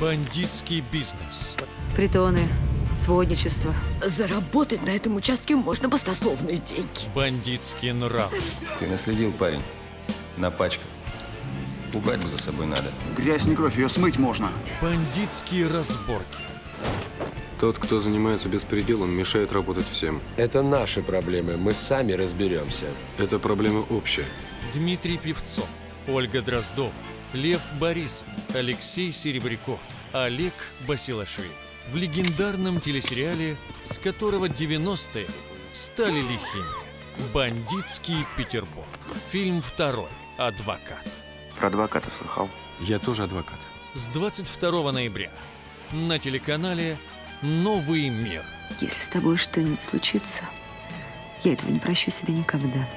Бандитский бизнес. Притоны, сводничество. Заработать на этом участке можно баснословные деньги. Бандитский нрав. Ты наследил, парень. На пачках. Убрать за собой надо. Грязь не кровь, ее смыть можно. Бандитские разборки. Тот, кто занимается беспределом, мешает работать всем. Это наши проблемы, мы сами разберемся. Это проблема общая. Дмитрий Певцов, Ольга Дроздова, Лев Борисов, Алексей Серебряков, Олег Басилашвили. В легендарном телесериале, с которого 90-е стали лихими. «Бандитский Петербург». Фильм второй. «Адвокат». Про адвоката слыхал? Я тоже адвокат. С 22 ноября на телеканале «Новый мир». Если с тобой что-нибудь случится, я этого не прощу себе никогда.